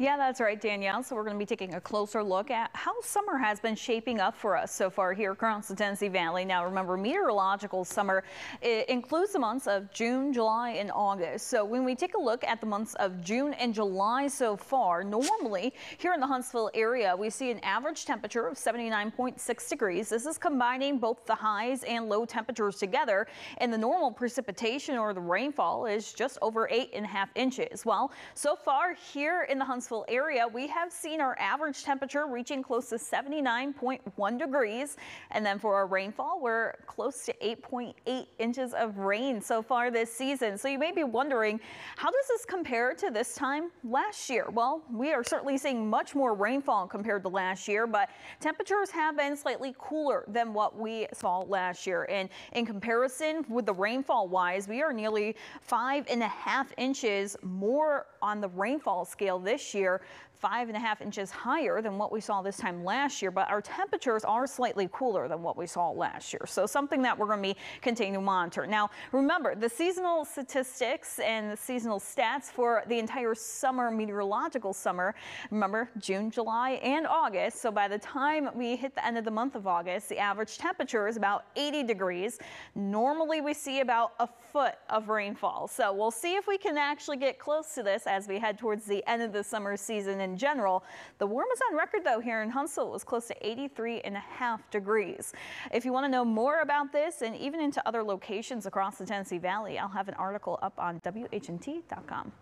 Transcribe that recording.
Yeah, that's right, Danielle. So we're going to be taking a closer look at how summer has been shaping up for us so far here across the Tennessee Valley. Now, remember, meteorological summer includes the months of June, July, and August. So when we take a look at the months of June and July so far, normally here in the Huntsville area, we see an average temperature of 79.6 degrees. This is combining both the highs and low temperatures together, and the normal precipitation or the rainfall is just over eight and a half inches. Well, so far here in the Huntsville area, we have seen our average temperature reaching close to 79.1 degrees. And then for our rainfall, we're close to 8.8 .8 inches of rain so far this season. So you may be wondering, how does this compare to this time last year? Well, we are certainly seeing much more rainfall compared to last year, but temperatures have been slightly cooler than what we saw last year. And in comparison with the rainfall wise, we are nearly five and a half inches more on the rainfall scale this year year, five and a half inches higher than what we saw this time last year, but our temperatures are slightly cooler than what we saw last year. So something that we're going to be continuing to monitor. Now, remember the seasonal statistics and the seasonal stats for the entire summer meteorological summer. Remember June, July, and August. So by the time we hit the end of the month of August, the average temperature is about 80 degrees. Normally we see about a foot of rainfall. So we'll see if we can actually get close to this as we head towards the end of the summer season in general. The warmest on record, though, here in Huntsville was close to 83 and a half degrees. If you want to know more about this and even into other locations across the Tennessee Valley, I'll have an article up on WHNT.com.